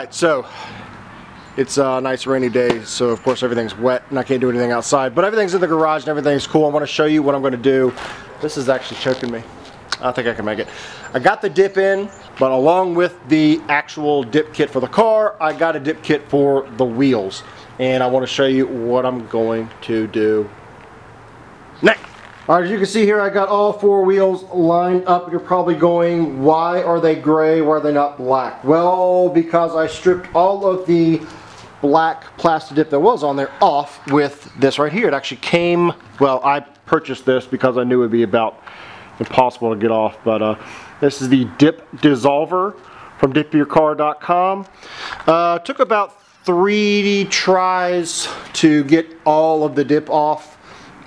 Alright, so it's a nice rainy day, so of course everything's wet and I can't do anything outside. But everything's in the garage and everything's cool. I want to show you what I'm going to do. This is actually choking me. I think I can make it. I got the dip in, but along with the actual dip kit for the car, I got a dip kit for the wheels. And I want to show you what I'm going to do next. Alright, as you can see here, I got all four wheels lined up. You're probably going, why are they gray? Why are they not black? Well, because I stripped all of the black plastic dip that was on there off with this right here. It actually came, well, I purchased this because I knew it would be about impossible to get off, but uh, this is the dip dissolver from dipyourcar.com. Uh, took about three tries to get all of the dip off.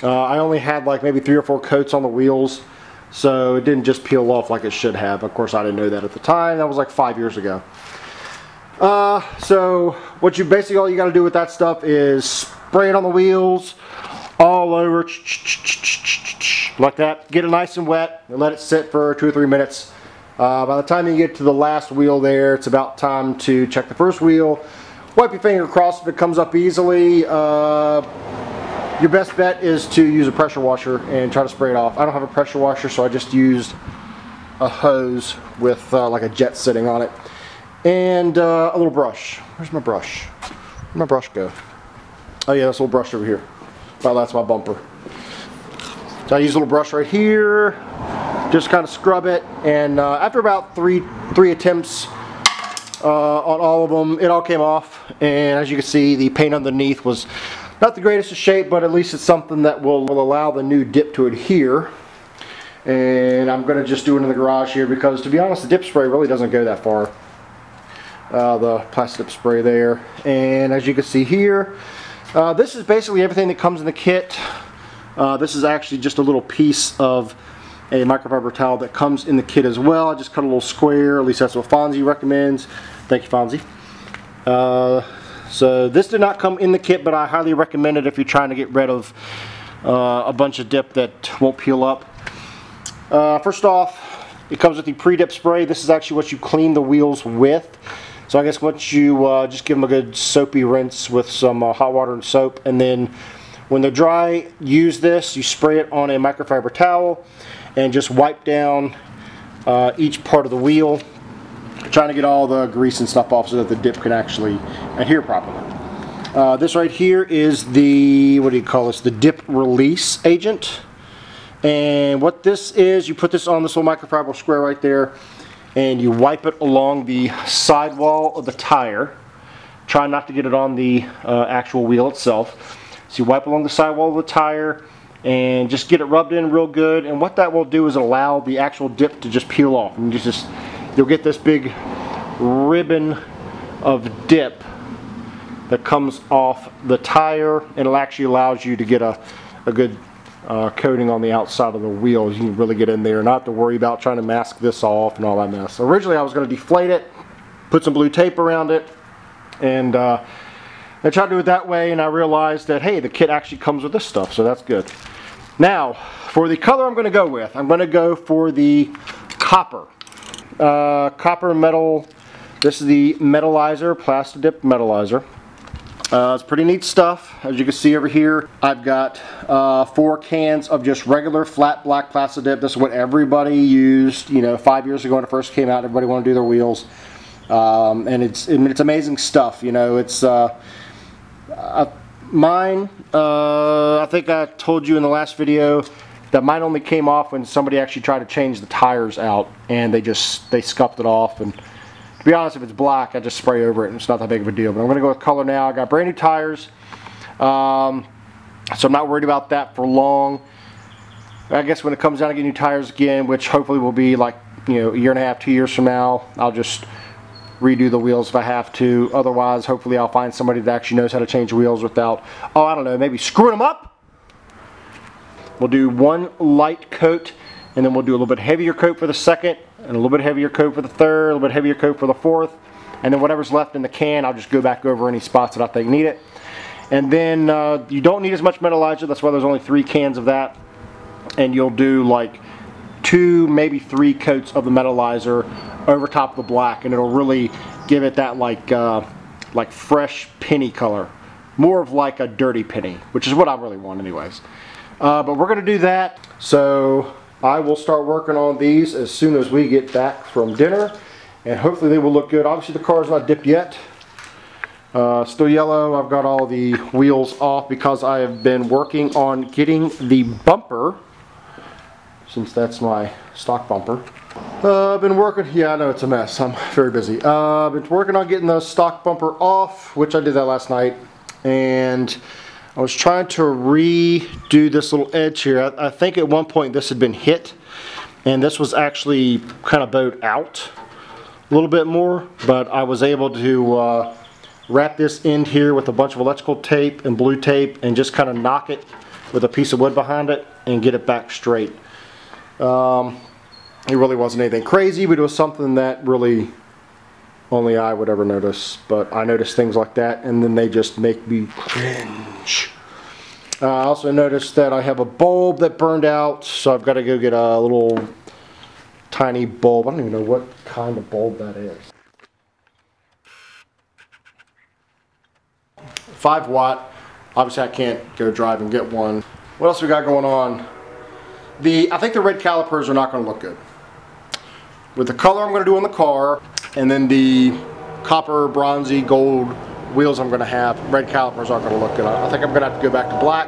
Uh, I only had like maybe three or four coats on the wheels, so it didn't just peel off like it should have. Of course, I didn't know that at the time. That was like five years ago. Uh, so what you basically all you got to do with that stuff is spray it on the wheels all over like that. Get it nice and wet and let it sit for two or three minutes. Uh, by the time you get to the last wheel there, it's about time to check the first wheel. Wipe your finger across if it comes up easily. Uh, your best bet is to use a pressure washer and try to spray it off. I don't have a pressure washer, so I just used a hose with uh, like a jet sitting on it. And uh, a little brush. Where's my brush? Where'd my brush go? Oh yeah, this little brush over here. Well, that's my bumper. So I use a little brush right here. Just kind of scrub it. And uh, after about three, three attempts uh, on all of them, it all came off. And as you can see, the paint underneath was not the greatest of shape, but at least it's something that will, will allow the new dip to adhere. And I'm going to just do it in the garage here because, to be honest, the dip spray really doesn't go that far. Uh, the plastic spray there. And as you can see here, uh, this is basically everything that comes in the kit. Uh, this is actually just a little piece of a microfiber towel that comes in the kit as well. I just cut a little square, at least that's what Fonzie recommends. Thank you, Fonzie. So this did not come in the kit, but I highly recommend it if you're trying to get rid of uh, a bunch of dip that won't peel up. Uh, first off, it comes with the pre-dip spray. This is actually what you clean the wheels with. So I guess once you uh, just give them a good soapy rinse with some uh, hot water and soap, and then when they're dry, use this. You spray it on a microfiber towel and just wipe down uh, each part of the wheel trying to get all the grease and stuff off so that the dip can actually adhere properly. Uh, this right here is the, what do you call this, the dip release agent. And what this is, you put this on this little microfiber square right there and you wipe it along the sidewall of the tire. Try not to get it on the uh, actual wheel itself. So you wipe along the sidewall of the tire and just get it rubbed in real good. And what that will do is allow the actual dip to just peel off. And you just you'll get this big ribbon of dip that comes off the tire and it actually allows you to get a, a good uh, coating on the outside of the wheel. You can really get in there not to worry about trying to mask this off and all that mess. Originally I was going to deflate it, put some blue tape around it, and uh, I tried to do it that way and I realized that hey the kit actually comes with this stuff so that's good. Now for the color I'm going to go with, I'm going to go for the copper uh, copper metal. This is the metalizer, Plastidip metalizer. Uh, it's pretty neat stuff. As you can see over here, I've got uh, four cans of just regular flat black Plastidip. This is what everybody used, you know, five years ago when it first came out. Everybody wanted to do their wheels. Um, and it's it's amazing stuff, you know. It's uh, uh mine, uh, I think I told you in the last video, that mine only came off when somebody actually tried to change the tires out and they just they scuffed it off and to be honest if it's black I just spray over it and it's not that big of a deal but I'm gonna go with color now. I got brand new tires um, so I'm not worried about that for long. I guess when it comes down to get new tires again which hopefully will be like you know a year and a half two years from now I'll just redo the wheels if I have to. Otherwise hopefully I'll find somebody that actually knows how to change wheels without oh I don't know maybe screwing them up We'll do one light coat and then we'll do a little bit heavier coat for the second and a little bit heavier coat for the third, a little bit heavier coat for the fourth. And then whatever's left in the can, I'll just go back over any spots that I think need it. And then uh, you don't need as much metalizer, that's why there's only three cans of that. And you'll do like two, maybe three coats of the metalizer over top of the black and it'll really give it that like uh, like fresh penny color. More of like a dirty penny, which is what I really want anyways. Uh, but we're gonna do that. So I will start working on these as soon as we get back from dinner. And hopefully they will look good. Obviously the car's not dipped yet. Uh, still yellow. I've got all the wheels off because I have been working on getting the bumper since that's my stock bumper. Uh, I've been working, yeah I know it's a mess, I'm very busy. Uh, I've been working on getting the stock bumper off, which I did that last night. And I was trying to redo this little edge here. I, I think at one point this had been hit and this was actually kind of bowed out a little bit more, but I was able to uh, wrap this end here with a bunch of electrical tape and blue tape and just kind of knock it with a piece of wood behind it and get it back straight. Um, it really wasn't anything crazy, but it was something that really only I would ever notice. But I notice things like that and then they just make me cringe. Uh, I also noticed that I have a bulb that burned out, so I've got to go get a little tiny bulb. I don't even know what kind of bulb that is. 5 watt. Obviously I can't go drive and get one. What else we got going on? The I think the red calipers are not going to look good. With the color I'm going to do on the car and then the copper, bronzy, gold wheels I'm to have, red calipers aren't to look good. I think I'm to have to go back to black.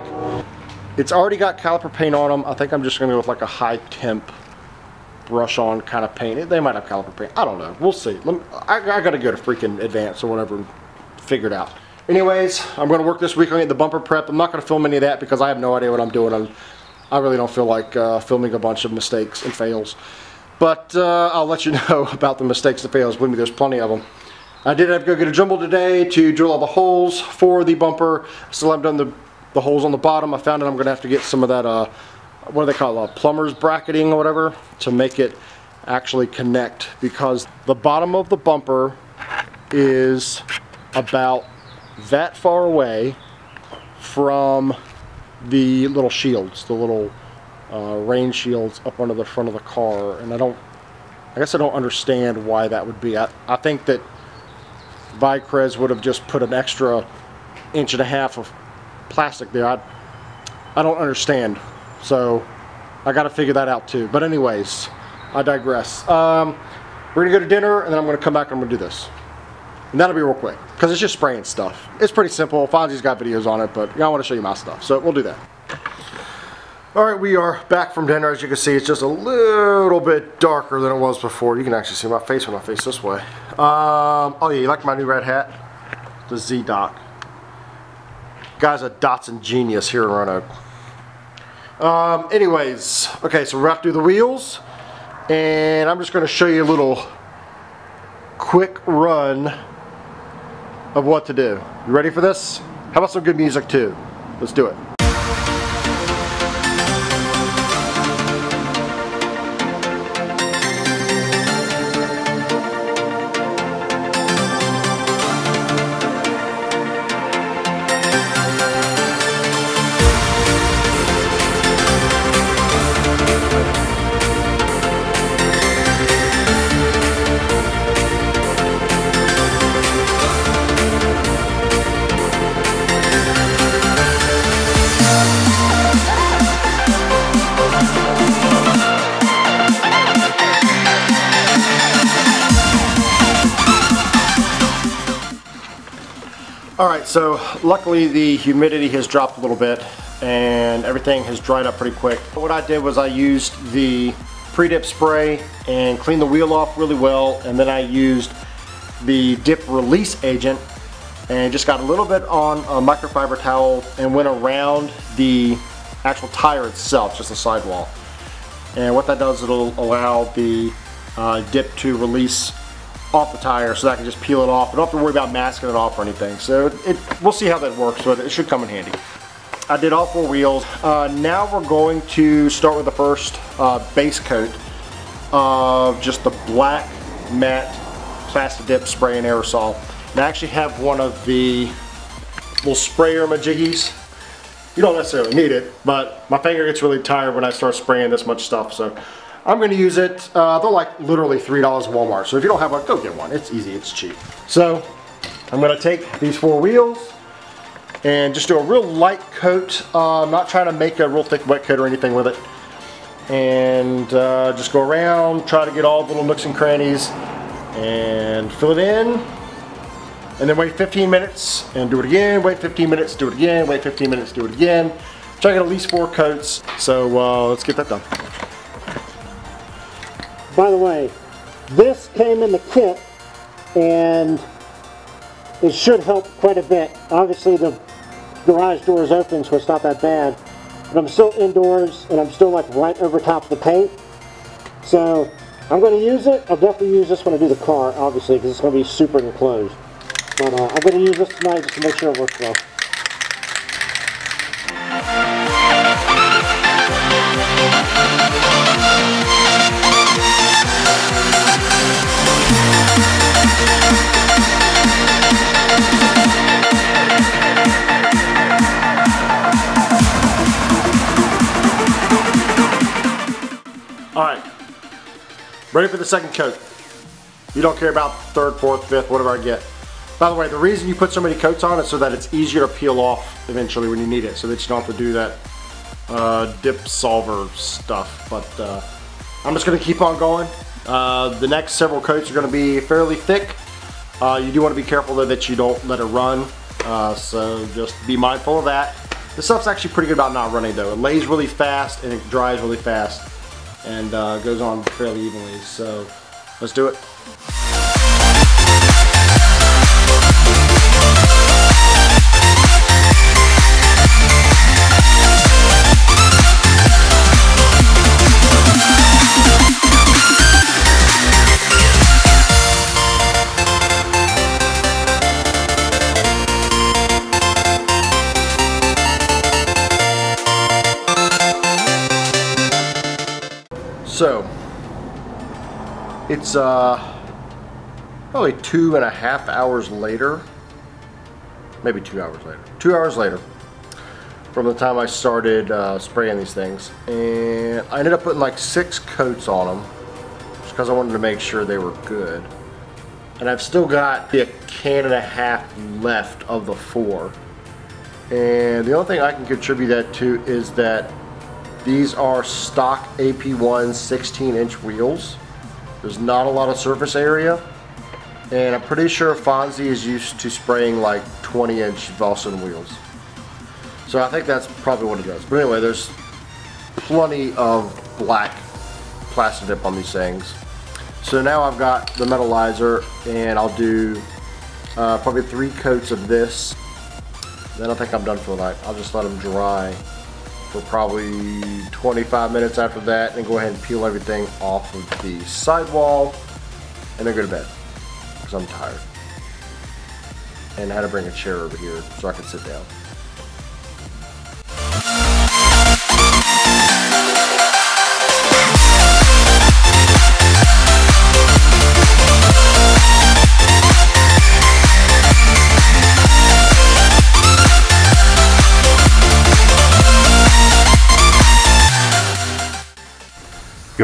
It's already got caliper paint on them. I think I'm just to go with like a high temp brush on kind of paint. They might have caliper paint. I don't know. We'll see. Me, I, I got to go to freaking advance or whatever and figure it out. Anyways, I'm to work this week on the bumper prep. I'm not to film any of that because I have no idea what I'm doing. I'm, I really don't feel like uh, filming a bunch of mistakes and fails. But uh, I'll let you know about the mistakes and fails. Believe me, there's plenty of them. I did have to go get a Dremel today to drill all the holes for the bumper. Still haven't done the, the holes on the bottom. I found that I'm going to have to get some of that, uh, what do they call it, uh, plumber's bracketing or whatever, to make it actually connect. Because the bottom of the bumper is about that far away from the little shields, the little uh, rain shields up under the front of the car. And I don't, I guess I don't understand why that would be. I, I think that Vicrez would have just put an extra inch and a half of plastic there. I, I don't understand. So I got to figure that out too. But anyways, I digress. Um, we're to go to dinner and then I'm to come back and I'm to do this. And that'll be real quick because it's just spraying stuff. It's pretty simple. Fonzie's got videos on it, but I want to show you my stuff. So we'll do that. All right, we are back from dinner. As you can see, it's just a little bit darker than it was before. You can actually see my face when I face this way. Um, oh yeah, you like my new red hat? The Z-Doc. Guy's a Datsun genius here in Roanoke. Um, anyways, okay, so we're to do the wheels. And I'm just going to show you a little quick run of what to do. You ready for this? How about some good music too? Let's do it. All right, so luckily the humidity has dropped a little bit and everything has dried up pretty quick. What I did was I used the pre-dip spray and cleaned the wheel off really well and then I used the dip release agent and just got a little bit on a microfiber towel and went around the actual tire itself, just the sidewall. And what that does, it'll allow the uh, dip to release off the tire so that I can just peel it off. I don't have to worry about masking it off or anything. So it, we'll see how that works, but it should come in handy. I did all four wheels. Uh, now we're going to start with the first uh, base coat of just the black matte Plastidip spray and aerosol. And I actually have one of the little sprayer majiggies. You don't necessarily need it, but my finger gets really tired when I start spraying this much stuff. So I'm gonna use it, uh, they're like literally $3 at Walmart. So if you don't have one, go get one. It's easy, it's cheap. So I'm gonna take these four wheels and just do a real light coat. Uh, I'm not trying to make a real thick wet coat or anything with it. And uh, just go around, try to get all the little nooks and crannies and fill it in. And then wait 15 minutes and do it again, wait 15 minutes, do it again, wait 15 minutes, do it again. Try to get at least four coats. So uh, let's get that done. By the way, this came in the kit and it should help quite a bit. Obviously the garage door is open so it's not that bad. But I'm still indoors and I'm still like right over top of the paint. So I'm going to use it. I'll definitely use this when I do the car, obviously, because it's going to be super enclosed. But uh, I'm going to use this tonight just to make sure it works well. All right, ready for the second coat. You don't care about third, fourth, fifth, whatever I get. By the way, the reason you put so many coats on is so that it's easier to peel off eventually when you need it, so that you don't have to do that uh, dip solver stuff. But uh, I'm just gonna keep on going. Uh, the next several coats are gonna be fairly thick. Uh, you do wanna be careful though that you don't let it run. Uh, so just be mindful of that. This stuff's actually pretty good about not running though. It lays really fast and it dries really fast and uh, goes on fairly evenly. So let's do it. So, it's uh, probably two and a half hours later, maybe two hours later, two hours later from the time I started uh, spraying these things. And I ended up putting like six coats on them just because I wanted to make sure they were good. And I've still got a can and a half left of the four. And the only thing I can contribute that to is that these are stock AP1 16 inch wheels. There's not a lot of surface area. And I'm pretty sure Fonzie is used to spraying like 20 inch Vossen wheels. So I think that's probably what it does. But anyway, there's plenty of black plastic dip on these things. So now I've got the metalizer and I'll do uh, probably three coats of this. Then I think I'm done for the night. I'll just let them dry for probably 25 minutes after that and go ahead and peel everything off of the sidewall and then go to bed because I'm tired. And I had to bring a chair over here so I could sit down.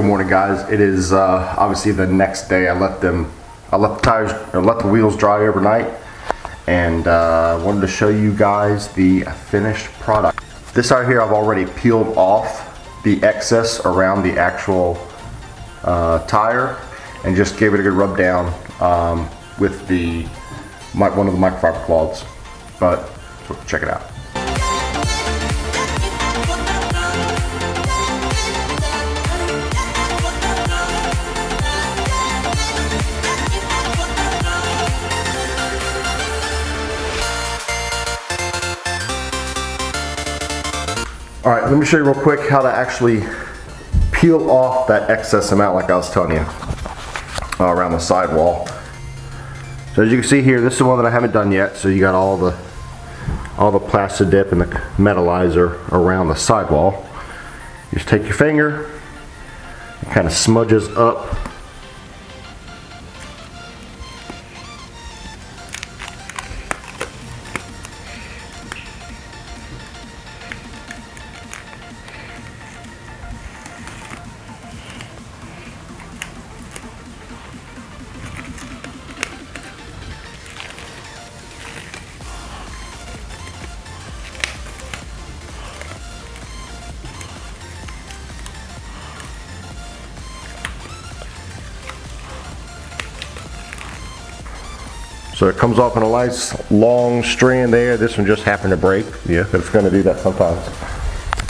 Good morning, guys. It is uh, obviously the next day. I let them, I let the tires, or let the wheels dry overnight, and uh, wanted to show you guys the finished product. This out here, I've already peeled off the excess around the actual uh, tire, and just gave it a good rub down um, with the one of the microfiber cloths. But check it out. All right, let me show you real quick how to actually peel off that excess amount like I was telling you uh, around the sidewall. So as you can see here, this is one that I haven't done yet. So you got all the all the plastic dip and the metalizer around the sidewall. You just take your finger, it kind of smudges up So it comes off in a nice long strand there. This one just happened to break. Yeah, it's going to do that sometimes.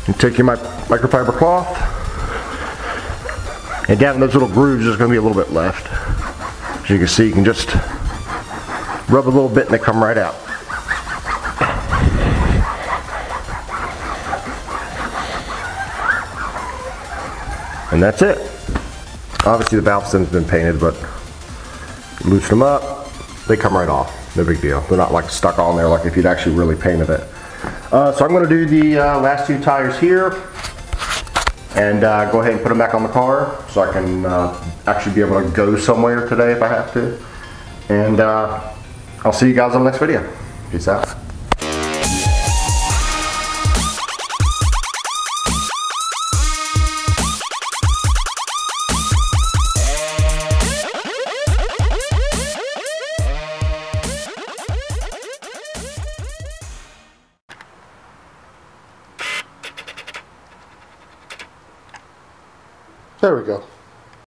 You take your microfiber cloth, and down in those little grooves there's going to be a little bit left. As you can see, you can just rub a little bit and they come right out. And that's it. Obviously the valve stem's been painted, but loosen them up, they come right off. No big deal. They're not like stuck on there like if you'd actually really painted it. Uh, so I'm going to do the uh, last two tires here and uh, go ahead and put them back on the car so I can uh, actually be able to go somewhere today if I have to. And uh, I'll see you guys on the next video. Peace out.